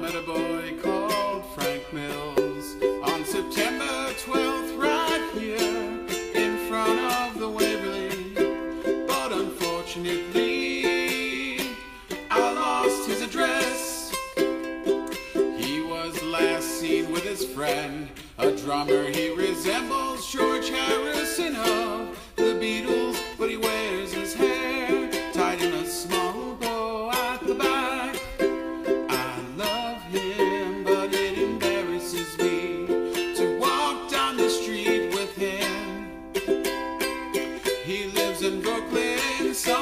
met a boy called Frank Mills on September 12th, right here in front of the Waverly. But unfortunately, I lost his address. He was last seen with his friend, a drummer he resembles George Beatles. inside.